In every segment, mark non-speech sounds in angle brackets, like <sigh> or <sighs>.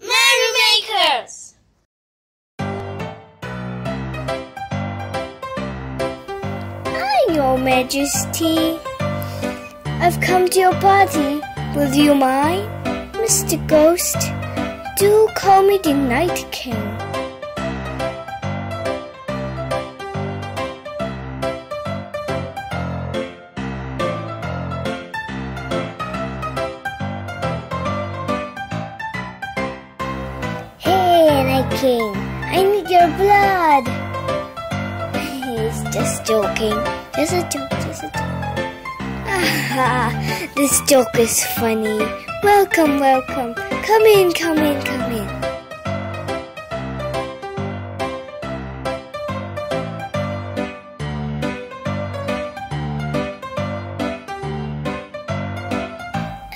Merrymakers! Hi, Your Majesty. I've come to your party. Will you mind? Mr. Ghost, do call me the Night King. Hey, Night King, I need your blood. <laughs> He's just joking. Just a joke, just a joke. Ah, <laughs> this joke is funny. Welcome, welcome. Come in, come in, come in.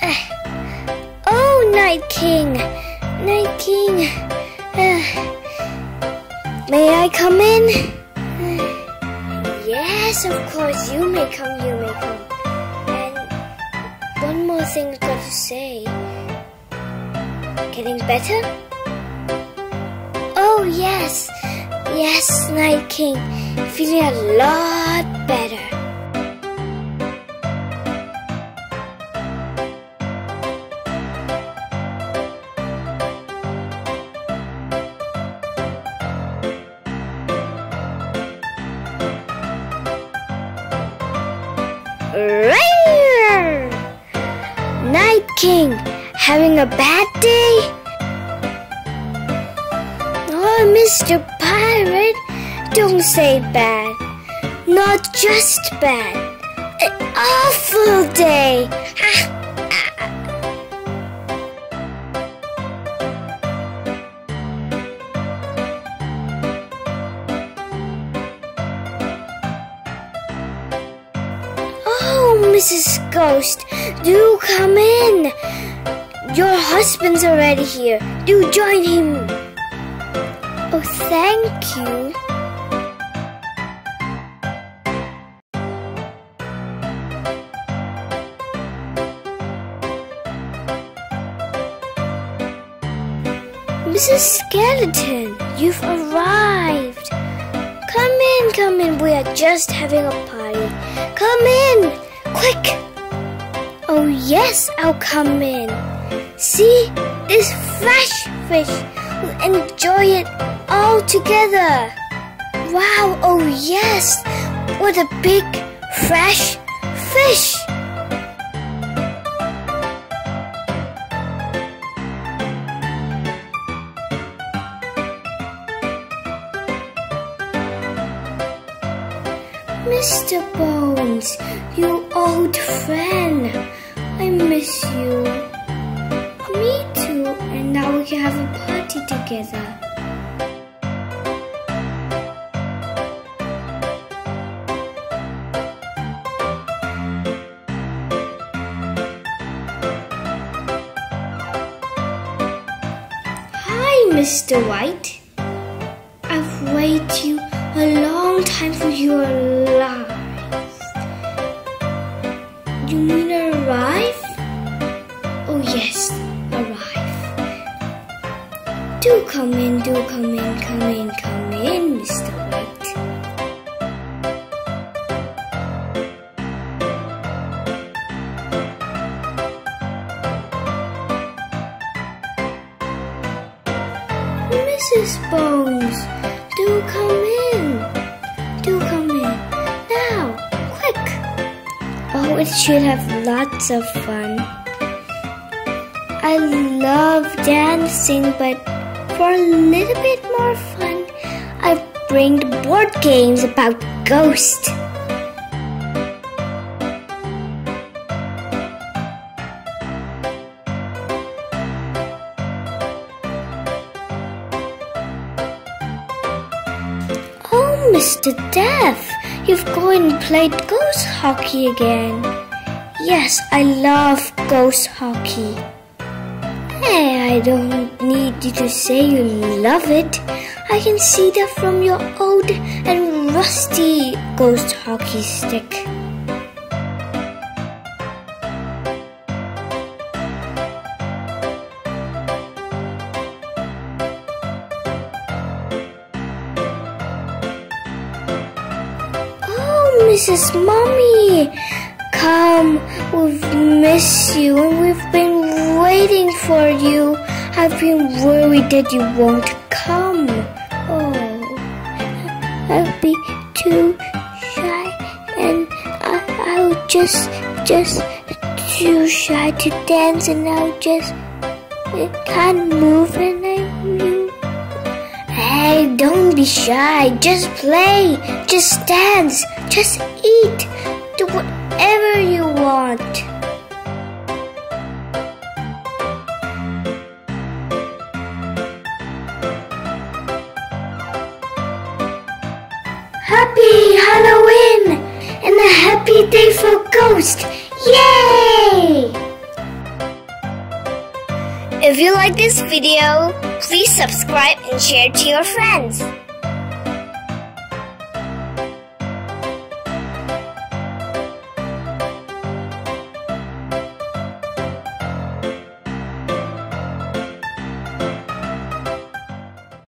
<sighs> Oh, Night King, Night King. May I come in? Yes, of course. You may come, you may come. And one more thing I've got to say. Getting better? Oh, yes. Yes, Night King. Feeling a lot better. Rare! Night King, having a bad day? Oh, Mr. Pirate, don't say bad. Not just bad. An awful day. Mrs. Ghost, do come in. Your husband's already here. Do join him. Oh, thank you. Mrs. Skeleton, you've arrived. Come in, come in. We are just having a party. Come in, quick. Oh, yes, I'll come in. See, this fresh fish. We'll enjoy it all together. Wow, oh, yes. What a big, fresh fish. Mr. Bones, you old friend. I miss you. Me too, and now we can have a party together. Hi, Mr. White. I've waited you a long time for your life. You mean arrive? Oh yes, arrive. Do come in, do come in, come in, come in, Mr. White. Mrs. Bones, It should have lots of fun. I love dancing, but for a little bit more fun, I bring board games about ghosts. Oh, Mr. Death, you've gone and played ghost hockey again. Yes, I love ghost hockey. Hey, I don't need you to say you love it. I can see that from your old and rusty ghost hockey stick. Is Mummy. Come, we've missed you and we've been waiting for you. I've been worried that you won't come. Oh, I'll be too shy and I, I'll just, just too shy to dance and I'll just I can't move and I. Hey, don't be shy. Just play. Just dance. Just eat. Do whatever you want. Happy Halloween and a happy day for Ghost. Yay! If you like this video, please subscribe and share to your friends.